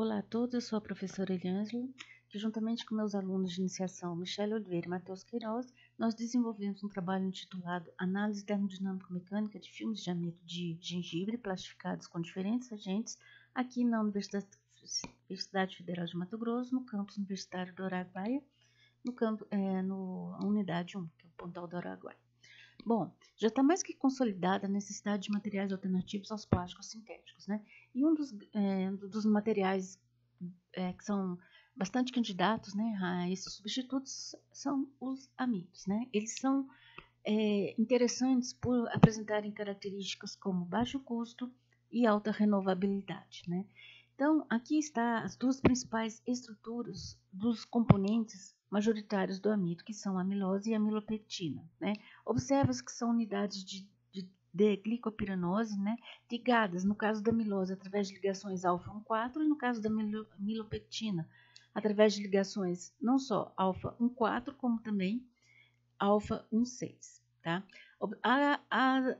Olá a todos, eu sou a professora Eliângela, que juntamente com meus alunos de iniciação Michele Oliveira e Matheus Queiroz, nós desenvolvemos um trabalho intitulado Análise Termodinâmico-Mecânica de Filmes de Amido de Gengibre plastificados com diferentes agentes aqui na Universidade, Universidade Federal de Mato Grosso, no campus universitário do Araguaia, no campo, é, no, unidade 1, que é o Pontal do Araguaia. Bom, já está mais que consolidada a necessidade de materiais alternativos aos plásticos sintéticos, né? E um dos, é, dos materiais é, que são bastante candidatos né, a esses substitutos são os amidos, né? Eles são é, interessantes por apresentarem características como baixo custo e alta renovabilidade, né? Então, aqui está as duas principais estruturas dos componentes majoritários do amido, que são a amilose e a amilopectina. Né? Observa-se que são unidades de, de, glicopiranose né, ligadas, no caso da amilose, através de ligações alfa-1,4 e no caso da amilopectina, através de ligações não só alfa-1,4, como também alfa-1,6. Tá? A, a,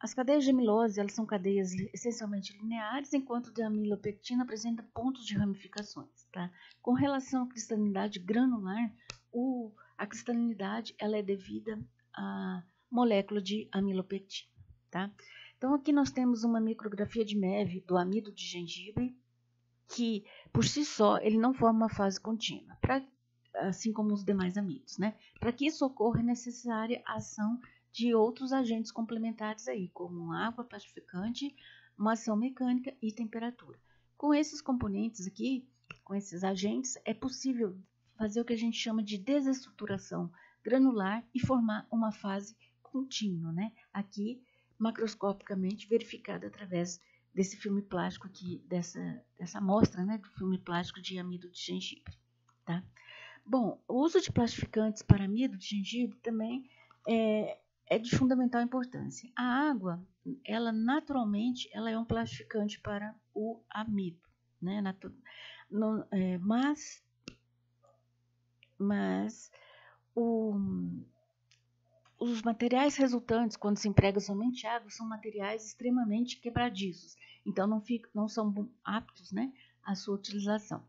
as cadeias de amilose elas são cadeias essencialmente lineares, enquanto a amilopectina apresenta pontos de ramificações. Tá? Com relação à cristalinidade granular, o, a cristalinidade ela é devida à molécula de amilopectina. Tá? Então, aqui nós temos uma micrografia de MEV do amido de gengibre, que por si só ele não forma uma fase contínua, pra, assim como os demais amidos. Né? Para que isso ocorra, é necessária a ação de outros agentes complementares aí, como água plastificante, uma ação mecânica e temperatura. Com esses componentes aqui, com esses agentes, é possível fazer o que a gente chama de desestruturação granular e formar uma fase contínua, né? Aqui, macroscopicamente verificada através desse filme plástico aqui, dessa, dessa amostra, né, do filme plástico de amido de gengibre, tá? Bom, o uso de plastificantes para amido de gengibre também é, é de fundamental importância. A água, ela naturalmente, ela é um plastificante para o amido, né? No, é, mas, mas o, os materiais resultantes, quando se emprega somente água, são materiais extremamente quebradiços, então não, fica, não são aptos né, à sua utilização.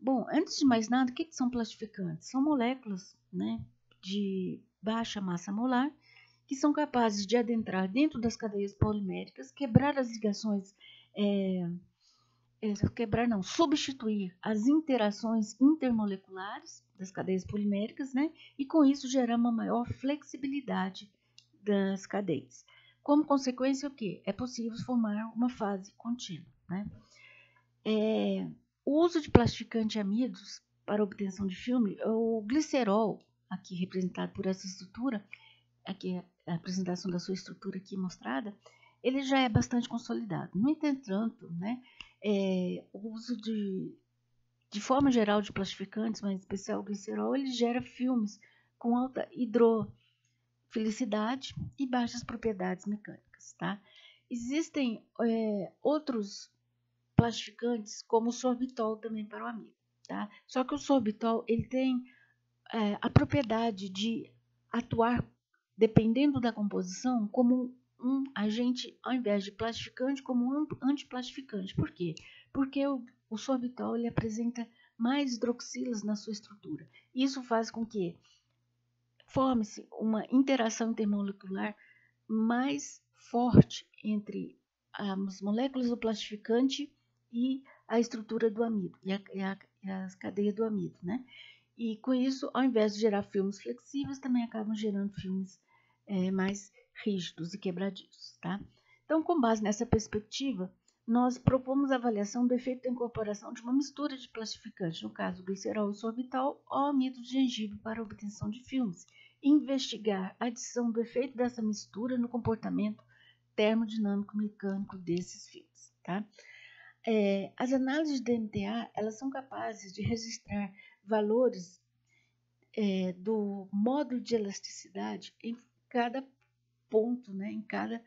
Bom, antes de mais nada, o que, que são plastificantes? São moléculas né, de baixa massa molar que são capazes de adentrar dentro das cadeias poliméricas, quebrar as ligações, é, quebrar não, substituir as interações intermoleculares das cadeias poliméricas, né? E com isso gerar uma maior flexibilidade das cadeias. Como consequência, o que? É possível formar uma fase contínua, né? É, o uso de plastificante amidos para obtenção de filme, o glicerol, aqui representado por essa estrutura, aqui a apresentação da sua estrutura aqui mostrada, ele já é bastante consolidado. No entretanto, né, é, o uso de, de forma geral de plastificantes, mas em especial o glicerol, ele gera filmes com alta hidrofilicidade e baixas propriedades mecânicas. Tá? Existem é, outros plastificantes, como o sorbitol também para o amido. Tá? Só que o sorbitol ele tem é, a propriedade de atuar dependendo da composição, como um agente, ao invés de plastificante, como um antiplastificante. Por quê? Porque o, o sorbitol ele apresenta mais hidroxilas na sua estrutura. Isso faz com que forme-se uma interação intermolecular mais forte entre as moléculas do plastificante e a estrutura do amido, e a, e a, e as cadeias do amido, né? E com isso, ao invés de gerar filmes flexíveis, também acabam gerando filmes é, mais rígidos e quebradiços. Tá? Então, com base nessa perspectiva, nós propomos a avaliação do efeito da incorporação de uma mistura de plastificantes, no caso glicerol e sorbitol, ou amido de gengibre para obtenção de filmes, e investigar a adição do efeito dessa mistura no comportamento termodinâmico mecânico desses filmes. Tá? É, as análises de DMTA elas são capazes de registrar valores é, do módulo de elasticidade em cada ponto, né? Em cada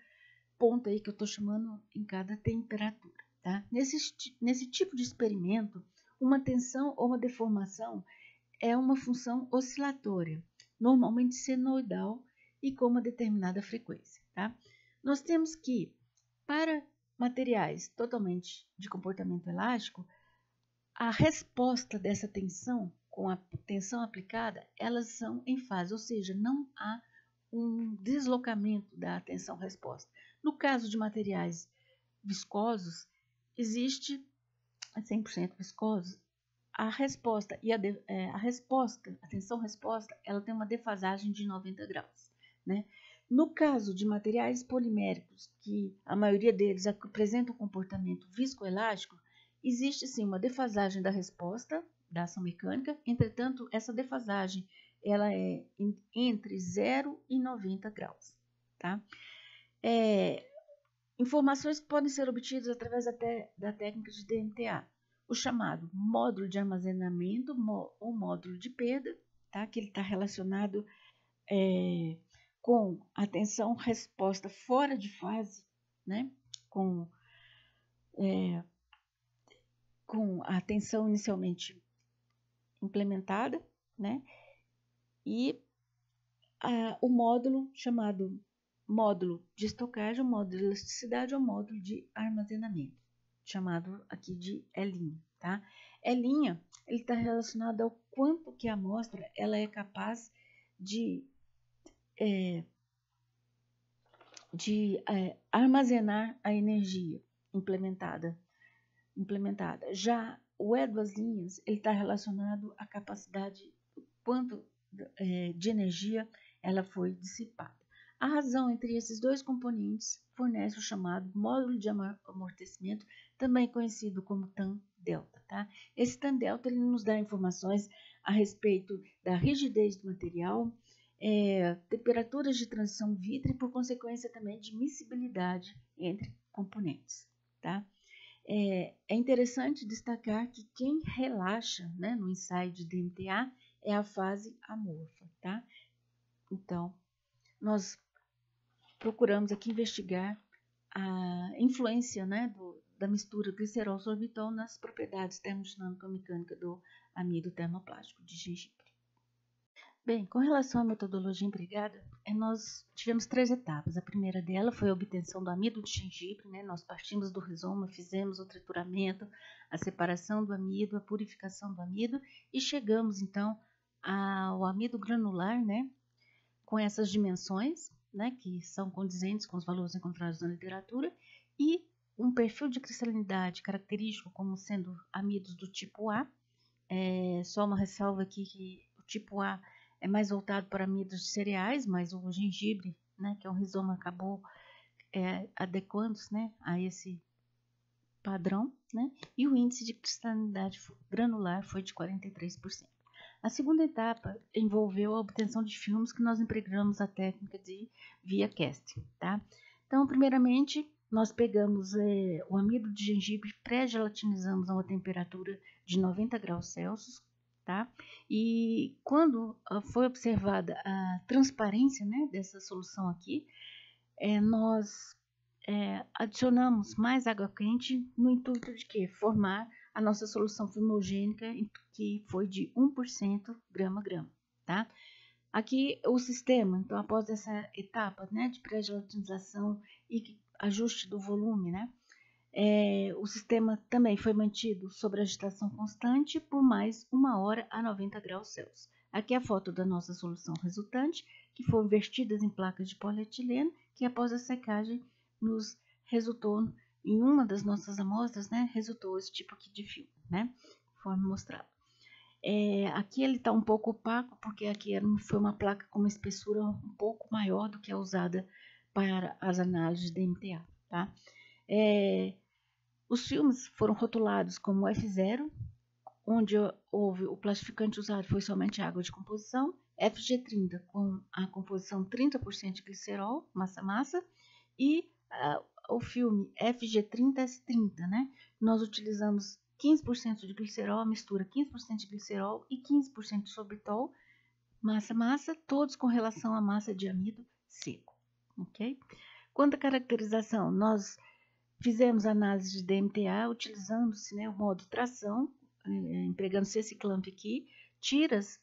ponto aí que eu estou chamando em cada temperatura, tá? Nesse, nesse tipo de experimento, uma tensão ou uma deformação é uma função oscilatória, normalmente senoidal e com uma determinada frequência, tá? Nós temos que, para materiais totalmente de comportamento elástico, a resposta dessa tensão, com a tensão aplicada, elas são em fase, ou seja, não há um deslocamento da tensão-resposta. No caso de materiais viscosos, existe 100% viscosos, a resposta e a, de, é, a resposta, a tensão-resposta, ela tem uma defasagem de 90 graus, né? No caso de materiais poliméricos, que a maioria deles apresentam um comportamento viscoelástico, existe sim uma defasagem da resposta da ação mecânica, entretanto, essa defasagem ela é entre 0 e 90 graus. Tá? É, informações que podem ser obtidas através até da técnica de DMTA, o chamado módulo de armazenamento ou módulo de perda, tá? que ele está relacionado é, com atenção resposta fora de fase, né? com, é, com a atenção inicialmente implementada, né? E a, o módulo chamado módulo de estocagem, módulo de elasticidade ou módulo de armazenamento, chamado aqui de E', tá? E' ele está relacionado ao quanto que a amostra ela é capaz de é, de é, armazenar a energia implementada. implementada. Já o E duas linhas ele está relacionado à capacidade, quanto é, de energia ela foi dissipada. A razão entre esses dois componentes fornece o chamado módulo de amortecimento, também conhecido como TAN delta. Tá? Esse TAN delta ele nos dá informações a respeito da rigidez do material, é, temperaturas de transição vítrea e, por consequência, também de miscibilidade entre componentes. Tá? É, é interessante destacar que quem relaxa né, no ensaio de DMTA é a fase amorfa. Tá? Então, nós procuramos aqui investigar a influência né, do, da mistura glicerol-sorbitol nas propriedades termodinâmico-mecânica do amido termoplástico de gengibre. Bem, com relação à metodologia empregada, é, nós tivemos três etapas. A primeira dela foi a obtenção do amido de gengibre, né? nós partimos do rizoma, fizemos o trituramento, a separação do amido, a purificação do amido e chegamos então ao amido granular, né? com essas dimensões, né? que são condizentes com os valores encontrados na literatura, e um perfil de cristalinidade característico como sendo amidos do tipo A. É, só uma ressalva aqui que o tipo A é mais voltado para amidos de cereais, mas o gengibre, né, que é um rizoma, acabou é, adequando-se né, a esse padrão, né, e o índice de cristalinidade granular foi de 43%. A segunda etapa envolveu a obtenção de filmes que nós empregamos a técnica de via casting, tá? Então, primeiramente, nós pegamos é, o amido de gengibre, pré-gelatinizamos a uma temperatura de 90 graus Celsius, tá? E quando uh, foi observada a transparência né, dessa solução aqui, é, nós é, adicionamos mais água quente no intuito de que formar a nossa solução fumogênica que foi de 1% grama grama, tá? Aqui o sistema, então após essa etapa né, de pré-gelatinização e ajuste do volume, né, é, o sistema também foi mantido sob agitação constante por mais uma hora a 90 graus Celsius. Aqui é a foto da nossa solução resultante, que foram vertidas em placas de polietileno, que após a secagem nos resultou, em uma das nossas amostras, né, resultou esse tipo aqui de filme, né, conforme mostrado. É, aqui ele está um pouco opaco, porque aqui era, foi uma placa com uma espessura um pouco maior do que a usada para as análises de MTA, tá? É, os filmes foram rotulados como F0, onde houve o plastificante usado foi somente água de composição, FG30 com a composição 30% de glicerol, massa-massa, e uh, o filme FG30S30, né? Nós utilizamos 15% de glicerol, mistura 15% de glicerol e 15% de sorbitol, massa-massa, todos com relação à massa de amido seco, ok? Quanto à caracterização, nós Fizemos análise de DMTA utilizando-se né, o modo tração, eh, empregando-se esse clamp aqui. Tiras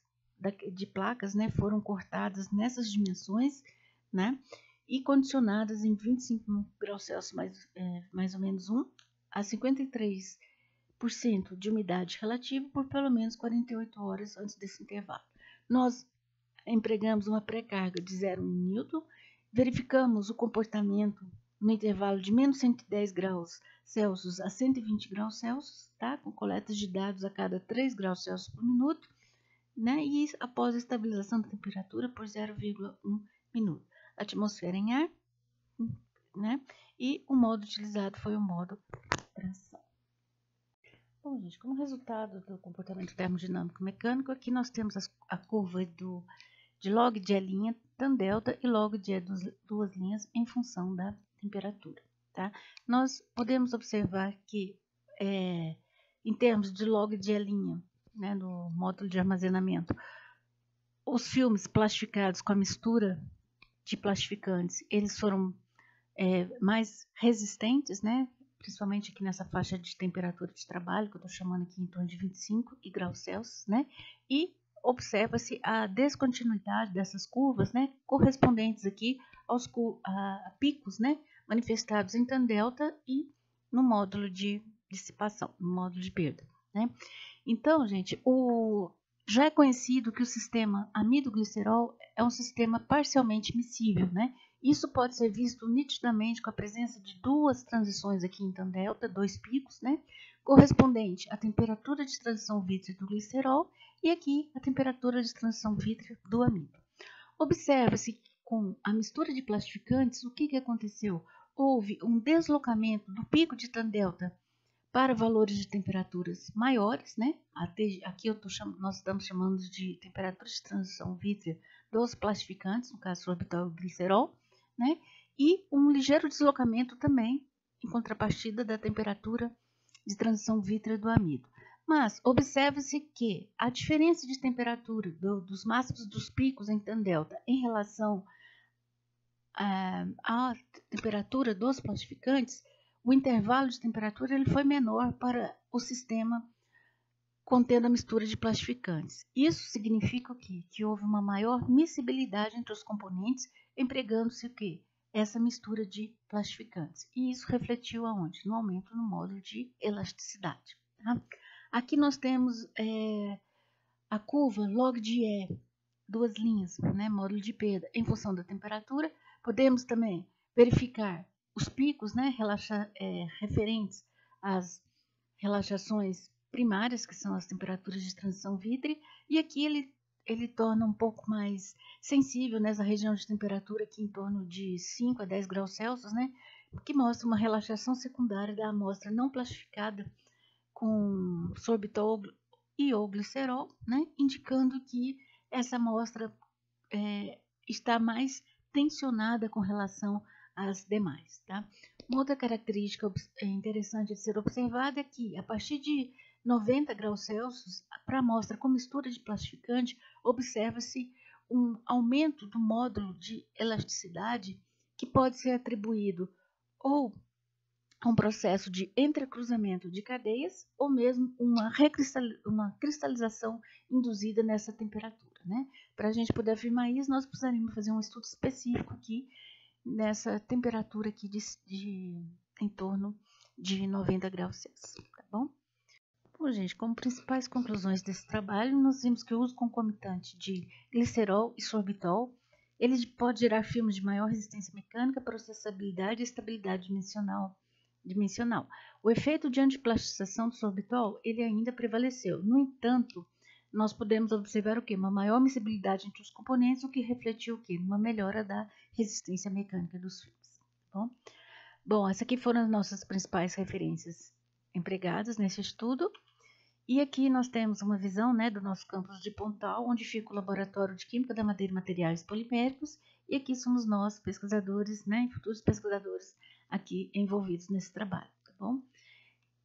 de placas né, foram cortadas nessas dimensões né, e condicionadas em 25 graus Celsius mais, é, mais ou menos 1 a 53 de umidade relativa por pelo menos 48 horas antes desse intervalo. Nós empregamos uma pré-carga de 0,1 Newton, verificamos o comportamento no intervalo de menos 110 graus Celsius a 120 graus Celsius, tá? com coletas de dados a cada 3 graus Celsius por minuto, né? e após a estabilização da temperatura por 0,1 minuto. Atmosfera em ar, né? e o modo utilizado foi o modo tração. Bom, gente, como resultado do comportamento termodinâmico mecânico, aqui nós temos a curva do, de log de E' tan delta e log de duas, duas linhas em função da temperatura. Tá? Nós podemos observar que, é, em termos de log de E', né, no módulo de armazenamento, os filmes plastificados com a mistura de plastificantes, eles foram é, mais resistentes, né, principalmente aqui nessa faixa de temperatura de trabalho, que eu estou chamando aqui em torno de 25 graus Celsius, né, e observa-se a descontinuidade dessas curvas, né, correspondentes aqui aos a, picos, né, manifestados em tan delta e no módulo de dissipação, no módulo de perda. Né? Então, gente, o, já é conhecido que o sistema amido-glicerol é um sistema parcialmente miscível. Né? Isso pode ser visto nitidamente com a presença de duas transições aqui em tan delta, dois picos, né? correspondente à temperatura de transição vítrea do glicerol e aqui a temperatura de transição vítrea do amido. Observa-se com a mistura de plastificantes, o que, que aconteceu? Houve um deslocamento do pico de tan delta para valores de temperaturas maiores, né? Aqui chamando, nós estamos chamando de temperatura de transição vítrea dos plastificantes, no caso orbital glicerol, né? E um ligeiro deslocamento também, em contrapartida da temperatura de transição vítrea do amido. Mas observe-se que a diferença de temperatura do, dos máximos dos picos em tan delta em relação à temperatura dos plastificantes, o intervalo de temperatura ele foi menor para o sistema contendo a mistura de plastificantes. Isso significa o quê? Que houve uma maior miscibilidade entre os componentes, empregando-se o quê? Essa mistura de plastificantes. E isso refletiu aonde? No aumento no módulo de elasticidade. Tá? Aqui nós temos é, a curva log de E, duas linhas, né, módulo de perda, em função da temperatura. Podemos também verificar os picos né, relaxa, é, referentes às relaxações primárias, que são as temperaturas de transição vítrea, e aqui ele, ele torna um pouco mais sensível nessa região de temperatura aqui em torno de 5 a 10 graus Celsius, né, que mostra uma relaxação secundária da amostra não plastificada com sorbitol e ou glicerol, né, indicando que essa amostra é, está mais tensionada com relação às demais. Tá? Uma outra característica é interessante de ser observada é que, a partir de 90 graus Celsius, para a amostra com mistura de plastificante, observa-se um aumento do módulo de elasticidade que pode ser atribuído ou um processo de entrecruzamento de cadeias ou mesmo uma, uma cristalização induzida nessa temperatura. Né? Para a gente poder afirmar isso, nós precisaríamos fazer um estudo específico aqui nessa temperatura aqui de, de em torno de 90 graus Celsius, tá bom? Bom, gente, como principais conclusões desse trabalho, nós vimos que o uso concomitante de glicerol e sorbitol ele pode gerar filmes de maior resistência mecânica, processabilidade e estabilidade dimensional dimensional. O efeito de antiplastização do sorbitol ele ainda prevaleceu. No entanto, nós podemos observar o que? Uma maior miscibilidade entre os componentes, o que refletiu o que? Uma melhora da resistência mecânica dos filmes. Tá bom, bom essas aqui foram as nossas principais referências empregadas nesse estudo. E aqui nós temos uma visão né, do nosso campus de Pontal, onde fica o Laboratório de Química da Madeira e Materiais Poliméricos. E aqui somos nós, pesquisadores, né, futuros pesquisadores aqui envolvidos nesse trabalho, tá bom?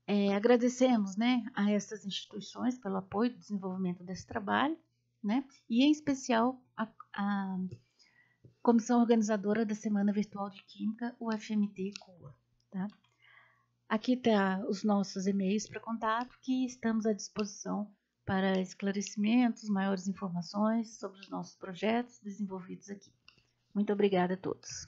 É, agradecemos né, a essas instituições pelo apoio do desenvolvimento desse trabalho, né, e em especial a, a comissão organizadora da Semana Virtual de Química, o FMT CUA. Tá? Aqui está os nossos e-mails para contato, que estamos à disposição para esclarecimentos, maiores informações sobre os nossos projetos desenvolvidos aqui. Muito obrigada a todos.